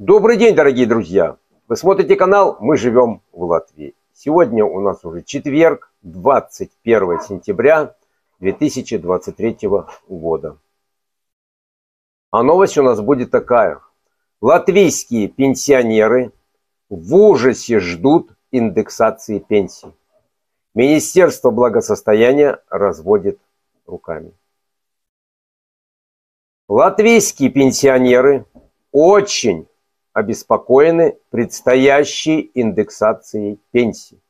Добрый день, дорогие друзья! Вы смотрите канал «Мы живем в Латвии». Сегодня у нас уже четверг, 21 сентября 2023 года. А новость у нас будет такая. Латвийские пенсионеры в ужасе ждут индексации пенсий. Министерство благосостояния разводит руками. Латвийские пенсионеры очень обеспокоены предстоящей индексацией пенсий.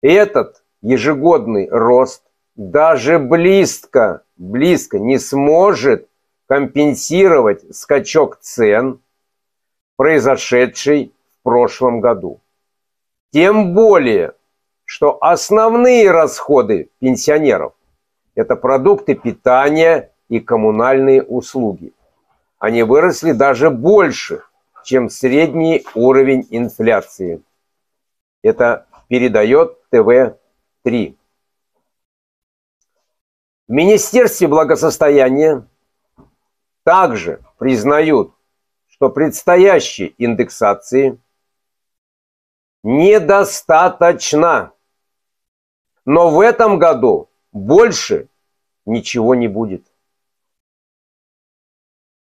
Этот ежегодный рост даже близко, близко не сможет компенсировать скачок цен, произошедший в прошлом году. Тем более, что основные расходы пенсионеров – это продукты питания и коммунальные услуги. Они выросли даже больше – чем средний уровень инфляции. Это передает ТВ-3. В Министерстве благосостояния также признают, что предстоящей индексации недостаточно. Но в этом году больше ничего не будет.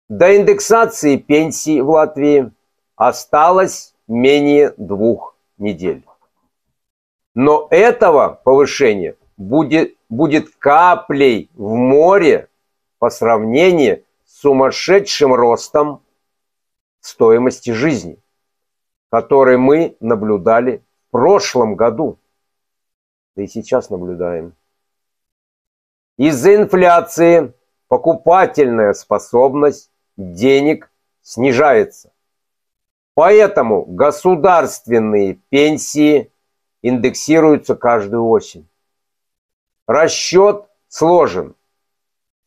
До индексации пенсий в Латвии осталось менее двух недель. Но этого повышения будет, будет каплей в море по сравнению с сумасшедшим ростом стоимости жизни, который мы наблюдали в прошлом году, да и сейчас наблюдаем. Из-за инфляции покупательная способность денег снижается. Поэтому государственные пенсии индексируются каждую осень. Расчет сложен.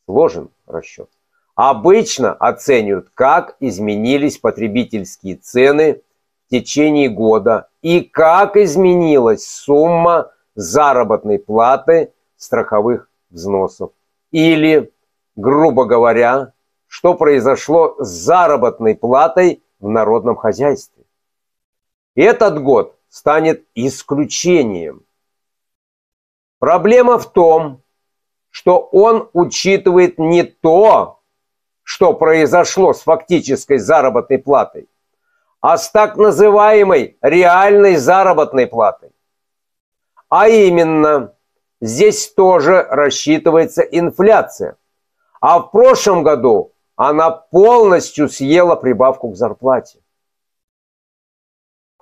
Сложен расчет. Обычно оценивают, как изменились потребительские цены в течение года и как изменилась сумма заработной платы страховых взносов. Или, грубо говоря, что произошло с заработной платой в народном хозяйстве. Этот год станет исключением. Проблема в том, что он учитывает не то, что произошло с фактической заработной платой, а с так называемой реальной заработной платой. А именно, здесь тоже рассчитывается инфляция. А в прошлом году она полностью съела прибавку к зарплате.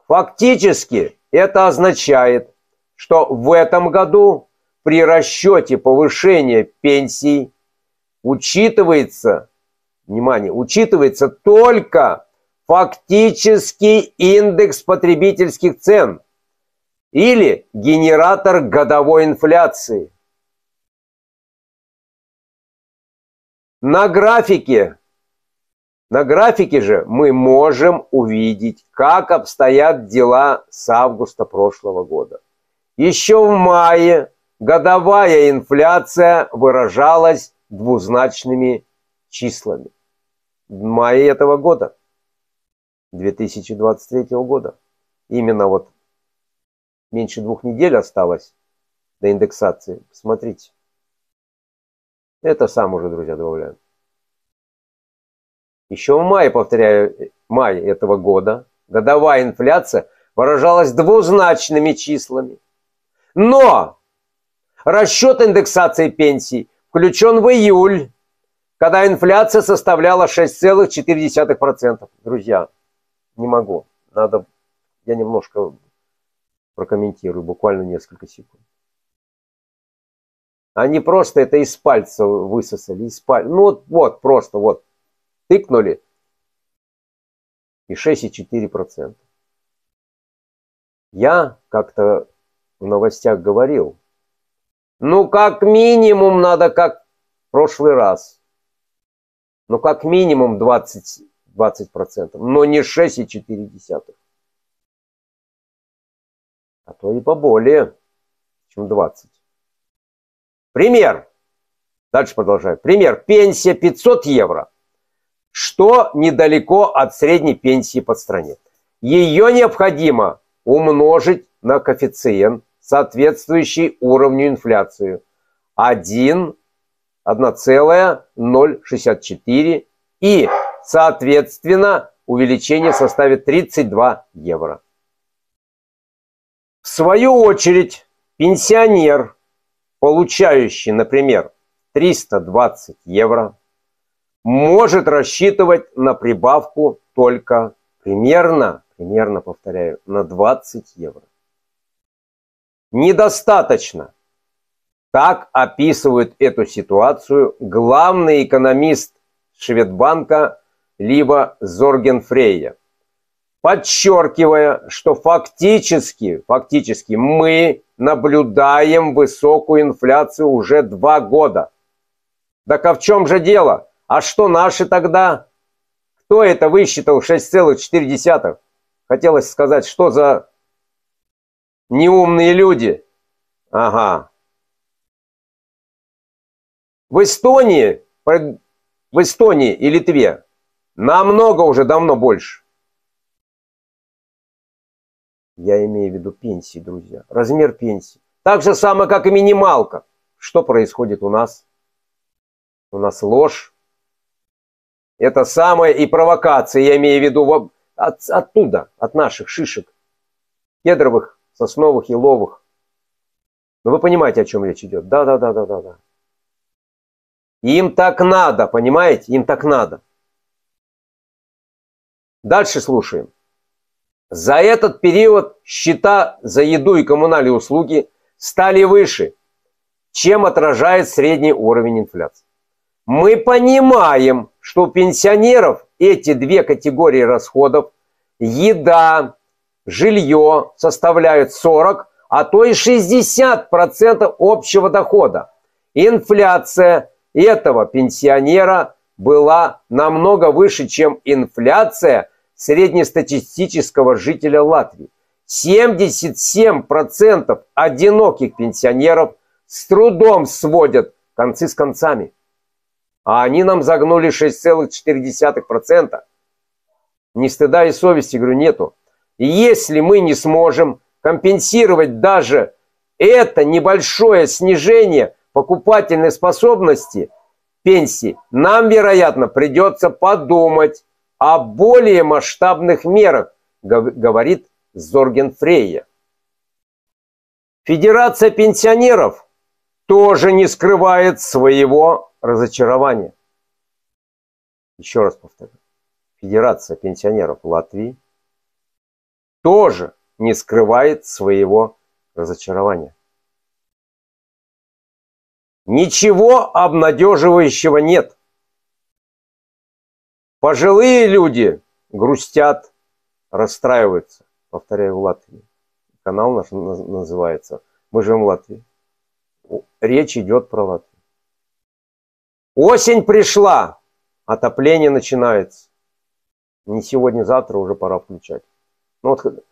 Фактически это означает, что в этом году при расчете повышения пенсий учитывается, внимание, учитывается только фактический индекс потребительских цен или генератор годовой инфляции. На графике, на графике же мы можем увидеть, как обстоят дела с августа прошлого года. Еще в мае годовая инфляция выражалась двузначными числами. В мае этого года, 2023 года. Именно вот меньше двух недель осталось до индексации. Смотрите. Это сам уже, друзья, добавляю. Еще в мае, повторяю, мае этого года годовая инфляция выражалась двузначными числами. Но расчет индексации пенсий включен в июль, когда инфляция составляла 6,4%. Друзья, не могу. Надо, я немножко прокомментирую, буквально несколько секунд. Они просто это из пальца высосали, из пальца. Ну вот, вот, просто вот. Тыкнули. И 6,4%. Я как-то в новостях говорил. Ну, как минимум надо, как в прошлый раз. Ну, как минимум 20, 20%. Но не 6,4. А то и поболее, чем 20. Пример. Дальше продолжаю. Пример. Пенсия 500 евро. что недалеко от средней пенсии по стране. Ее необходимо умножить на коэффициент, соответствующий уровню инфляции 1, 1,064 и, соответственно, увеличение составит 32 евро. В свою очередь, пенсионер, получающий, например, 320 евро, может рассчитывать на прибавку только примерно, примерно, повторяю, на 20 евро. Недостаточно. Так описывает эту ситуацию главный экономист Шведбанка либо Зоргенфрейя, подчеркивая, что фактически, фактически мы наблюдаем высокую инфляцию уже два года. Так а в чем же дело? А что наши тогда? Кто это высчитал 6,4? Хотелось сказать, что за неумные люди? Ага. В Эстонии, в Эстонии и Литве намного уже давно больше. Я имею в виду пенсии, друзья. Размер пенсии. Так же самое, как и минималка. Что происходит у нас? У нас ложь. Это самое и провокация, я имею в виду от, оттуда, от наших шишек. Кедровых, сосновых, еловых. Но вы понимаете, о чем речь идет? Да, да, да, да, да, да. Им так надо, понимаете? Им так надо. Дальше слушаем. За этот период счета за еду и коммунальные услуги стали выше, чем отражает средний уровень инфляции. Мы понимаем, что у пенсионеров эти две категории расходов, еда, жилье, составляют 40, а то и 60% общего дохода. Инфляция этого пенсионера была намного выше, чем инфляция среднестатистического жителя Латвии. 77% одиноких пенсионеров с трудом сводят концы с концами а они нам загнули 6,4%. Ни стыда и совести, говорю, нету. И если мы не сможем компенсировать даже это небольшое снижение покупательной способности пенсии, нам, вероятно, придется подумать о более масштабных мерах, говорит Зорген Фрейя. Федерация пенсионеров тоже не скрывает своего разочарование. Еще раз повторю. Федерация пенсионеров Латвии тоже не скрывает своего разочарования. Ничего обнадеживающего нет. Пожилые люди грустят, расстраиваются. Повторяю, в Латвии. Канал наш называется «Мы живем в Латвии». Речь идет про Латвию. Осень пришла, отопление начинается. Не сегодня, завтра уже пора включать. Ну вот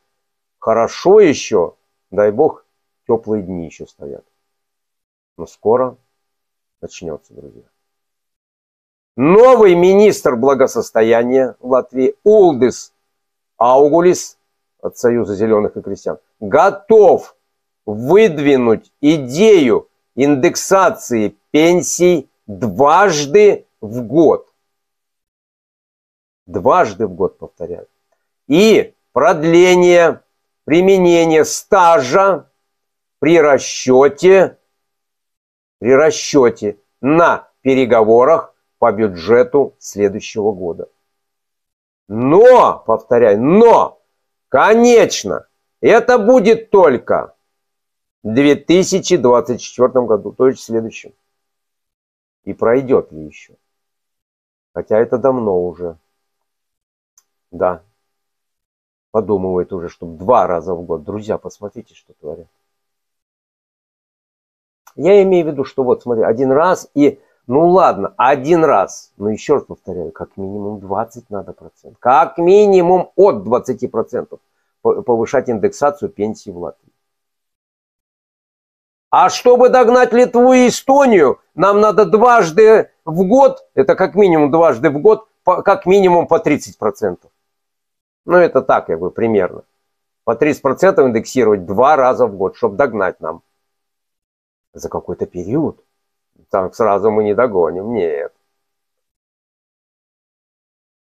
хорошо еще, дай бог, теплые дни еще стоят. Но скоро начнется, друзья. Новый министр благосостояния Латвии Улдис Аугулис от Союза зеленых и крестьян готов выдвинуть идею индексации пенсий дважды в год. Дважды в год, повторяю. И продление применения стажа при расчете, при расчете на переговорах по бюджету следующего года. Но, повторяю, но, конечно, это будет только в 2024 году, то есть в следующем. И пройдет ли еще? Хотя это давно уже. Да. Подумывает уже, чтобы два раза в год. Друзья, посмотрите, что творят. Я имею в виду, что вот смотри, один раз и, ну ладно, один раз, но еще раз повторяю, как минимум 20 надо процентов. Как минимум от 20 процентов повышать индексацию пенсии в Латвии. А чтобы догнать Литву и Эстонию, нам надо дважды в год, это как минимум дважды в год, как минимум по 30%. Ну, это так, я бы примерно. По 30% индексировать два раза в год, чтобы догнать нам. За какой-то период. Так сразу мы не догоним. Нет.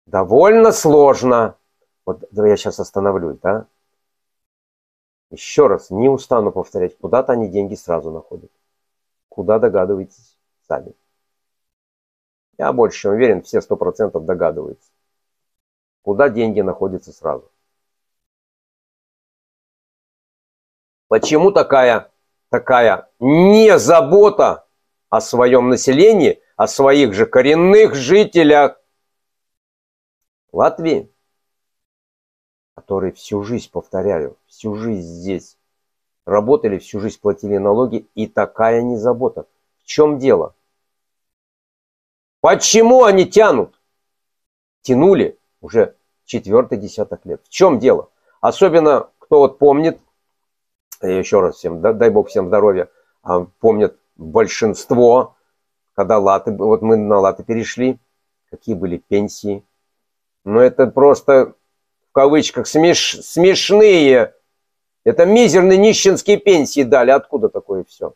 Довольно сложно. Вот я сейчас остановлюсь, да? Еще раз, не устану повторять, куда-то они деньги сразу находят. Куда догадываетесь сами. Я больше чем уверен, все сто процентов догадываются. Куда деньги находятся сразу. Почему такая, такая незабота о своем населении, о своих же коренных жителях Латвии, которые всю жизнь, повторяю, всю жизнь здесь работали, всю жизнь платили налоги, и такая незабота. В чем дело? Почему они тянут? Тянули уже четвертый десяток лет. В чем дело? Особенно, кто вот помнит, я еще раз всем, дай бог всем здоровья, а помнят большинство, когда латы, вот мы на латы перешли, какие были пенсии. Но это просто, в кавычках, смеш, смешные. Это мизерные нищенские пенсии дали. Откуда такое все?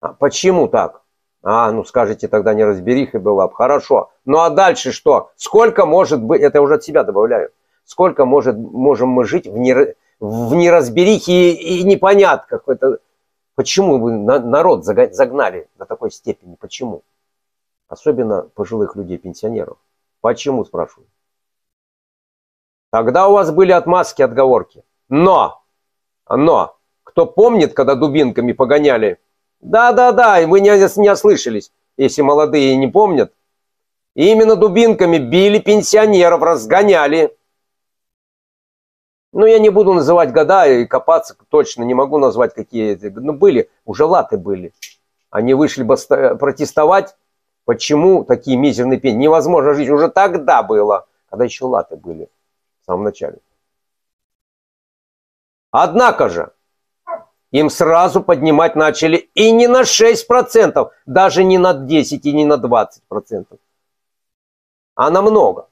А почему так? А, ну скажите, тогда не разбериха была бы. Хорошо. Ну а дальше что? Сколько может быть, это я уже от себя добавляю, сколько может, можем мы жить в, не, в неразберихе и непонятках? Это, почему вы народ загнали до такой степени? Почему? Особенно пожилых людей, пенсионеров. Почему, спрашиваю? Тогда у вас были отмазки, отговорки. Но, но, кто помнит, когда дубинками погоняли да-да-да, вы не, не ослышались, если молодые не помнят. именно дубинками били пенсионеров, разгоняли. Ну, я не буду называть года и копаться, точно не могу назвать какие. Ну, были, уже латы были. Они вышли бы протестовать. Почему такие мизерные пенсии? Невозможно жить. Уже тогда было, когда еще латы были в самом начале. Однако же, им сразу поднимать начали и не на 6%, даже не на 10 и не на 20%, а на много.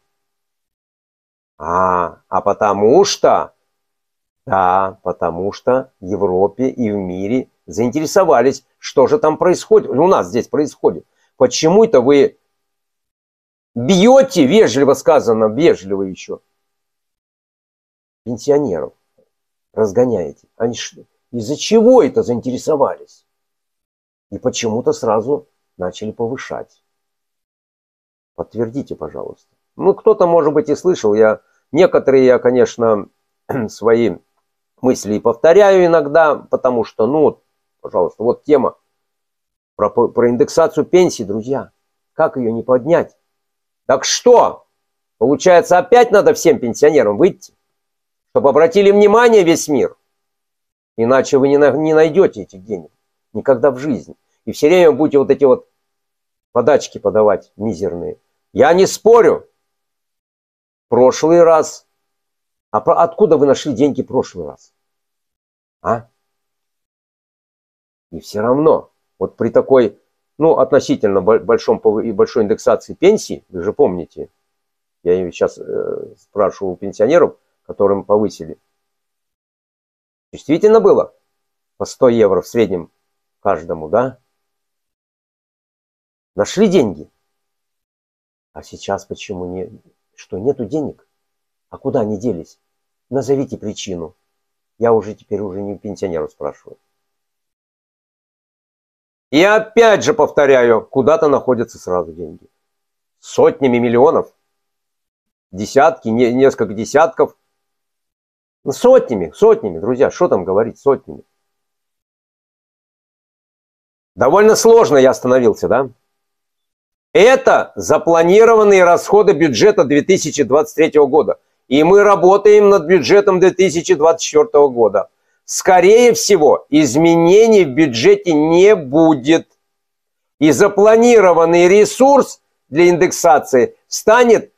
А, а потому что, да, потому что в Европе и в мире заинтересовались, что же там происходит, у нас здесь происходит. Почему это вы бьете, вежливо сказано, вежливо еще, пенсионеров, разгоняете. Они что? Из-за чего это заинтересовались? И почему-то сразу начали повышать. Подтвердите, пожалуйста. Ну, кто-то, может быть, и слышал. Я, некоторые я, конечно, свои мысли повторяю иногда, потому что, ну, пожалуйста, вот тема про, про индексацию пенсии, друзья. Как ее не поднять? Так что? Получается, опять надо всем пенсионерам выйти, чтобы обратили внимание весь мир. Иначе вы не, не найдете этих денег. Никогда в жизни. И все время будете вот эти вот подачки подавать мизерные. Я не спорю. Прошлый раз. А про, откуда вы нашли деньги прошлый раз? А? И все равно, вот при такой, ну, относительно большом, большой индексации пенсии, вы же помните, я сейчас э, спрашиваю у пенсионеров, которым повысили, Действительно было по 100 евро в среднем каждому, да? Нашли деньги. А сейчас почему не... Что, нету денег? А куда они делись? Назовите причину. Я уже теперь уже не пенсионеру спрашиваю. И опять же повторяю, куда-то находятся сразу деньги. Сотнями миллионов. Десятки, не, несколько десятков ну, сотнями, сотнями, друзья, что там говорить, сотнями. Довольно сложно я остановился, да? Это запланированные расходы бюджета 2023 года. И мы работаем над бюджетом 2024 года. Скорее всего, изменений в бюджете не будет. И запланированный ресурс для индексации станет,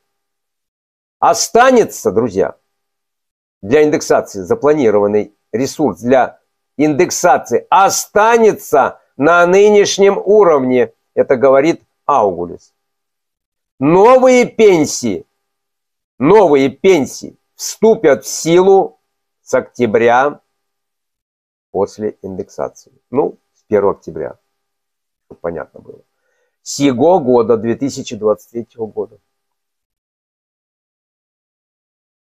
останется, друзья, для индексации, запланированный ресурс для индексации останется на нынешнем уровне. Это говорит Аугулис. Новые пенсии, новые пенсии вступят в силу с октября после индексации. Ну, с 1 октября, чтобы понятно было. Сего года, 2023 года.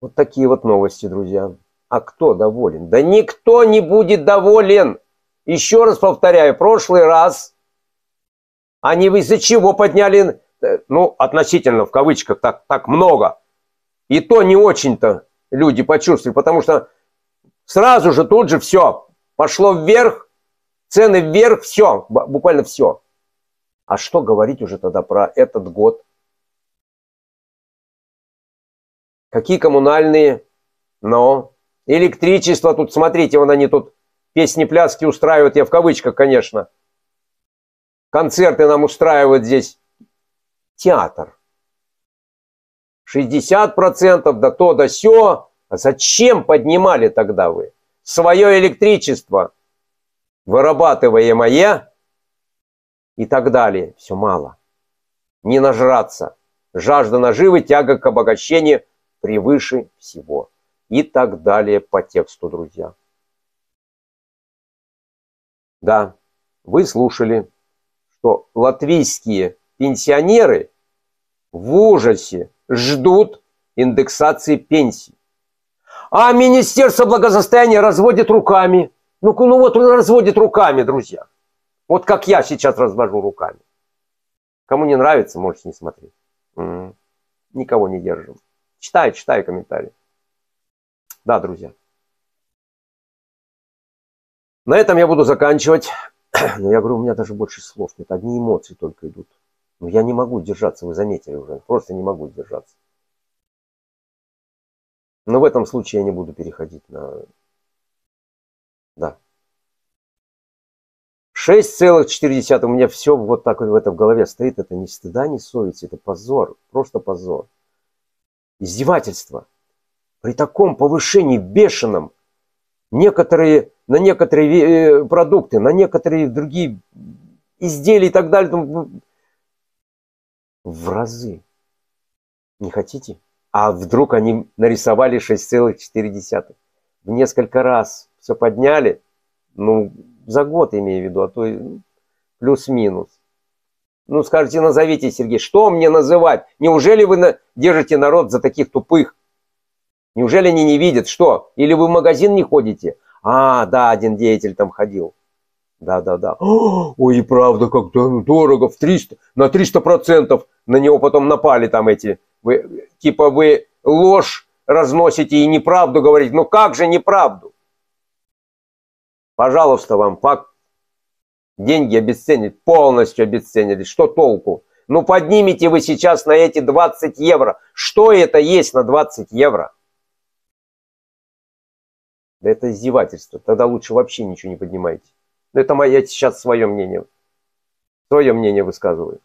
Вот такие вот новости, друзья. А кто доволен? Да никто не будет доволен. Еще раз повторяю, прошлый раз они из-за чего подняли, э, ну, относительно, в кавычках, так, так много. И то не очень-то люди почувствовали, потому что сразу же тут же все пошло вверх, цены вверх, все, буквально все. А что говорить уже тогда про этот год? Какие коммунальные? Но электричество тут, смотрите, вон они тут песни-пляски устраивают, я в кавычках, конечно. Концерты нам устраивают здесь. Театр. 60%, да то, да сё. А зачем поднимали тогда вы свое электричество, вырабатываемое и так далее? Все мало. Не нажраться. Жажда наживы, тяга к обогащению превыше всего. И так далее по тексту, друзья. Да, вы слушали, что латвийские пенсионеры в ужасе ждут индексации пенсий. А Министерство благосостояния разводит руками. Ну, ну вот разводит руками, друзья. Вот как я сейчас развожу руками. Кому не нравится, можете не смотреть. М-м. Никого не держим. Читай, читай комментарии. Да, друзья. На этом я буду заканчивать. Но я говорю, у меня даже больше слов нет. Одни эмоции только идут. Но я не могу держаться, вы заметили уже. Просто не могу держаться. Но в этом случае я не буду переходить на... Да. 6,4. У меня все вот так вот в этом голове стоит. Это не стыда, не совести. Это позор. Просто позор. Издевательство. При таком повышении бешеном некоторые, на некоторые э, продукты, на некоторые другие изделия и так далее в разы. Не хотите? А вдруг они нарисовали 6,4. В несколько раз все подняли. Ну, за год имею в виду, а то плюс-минус. Ну, скажите, назовите, Сергей, что мне называть? Неужели вы держите народ за таких тупых? Неужели они не видят, что? Или вы в магазин не ходите? А, да, один деятель там ходил. Да, да, да. Ой, правда, как дорого, в 300, на 300 процентов на него потом напали там эти. Вы, типа вы ложь разносите и неправду говорите. Ну как же неправду? Пожалуйста, вам факт. Деньги обесценили, полностью обесценили. Что толку? Ну поднимите вы сейчас на эти 20 евро. Что это есть на 20 евро? Да это издевательство. Тогда лучше вообще ничего не поднимайте. Но это мое, я сейчас свое мнение. Свое мнение высказываю.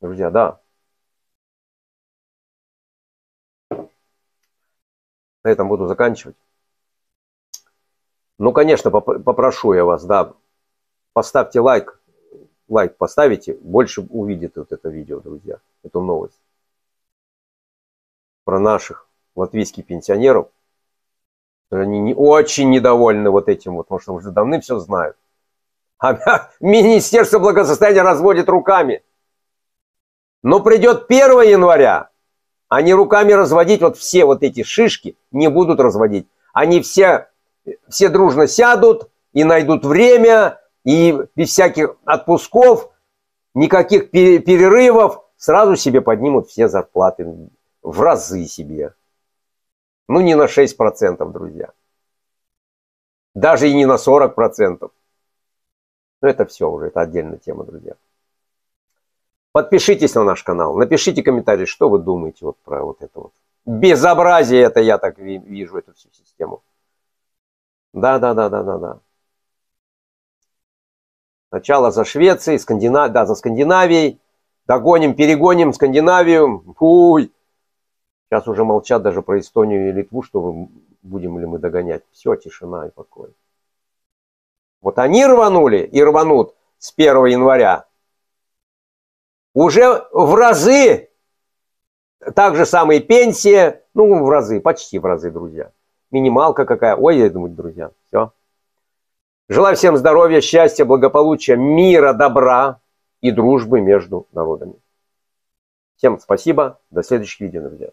Друзья, да. На этом буду заканчивать. Ну, конечно, попрошу я вас, да, поставьте лайк. Лайк поставите, больше увидит вот это видео, друзья, эту новость. Про наших латвийских пенсионеров – они не, очень недовольны вот этим вот, потому что уже давно все знают. А Министерство благосостояния разводит руками. Но придет 1 января, они руками разводить, вот все вот эти шишки не будут разводить. Они все, все дружно сядут и найдут время, и без всяких отпусков, никаких перерывов, сразу себе поднимут все зарплаты в разы себе. Ну, не на 6%, друзья. Даже и не на 40%. Но это все уже, это отдельная тема, друзья. Подпишитесь на наш канал, напишите комментарий, что вы думаете вот про вот это вот. Безобразие это я так вижу, эту всю систему. Да, да, да, да, да, да. Сначала за Швецией, Скандинав... да, за Скандинавией. Догоним, перегоним Скандинавию. Фуй. Сейчас уже молчат даже про Эстонию и Литву, что мы, будем ли мы догонять. Все, тишина и покой. Вот они рванули и рванут с 1 января. уже в разы, так же самые пенсии, ну, в разы, почти в разы, друзья. Минималка какая. Ой, я думаю, друзья, все. Желаю всем здоровья, счастья, благополучия, мира, добра и дружбы между народами. Всем спасибо. До следующих видео, друзья.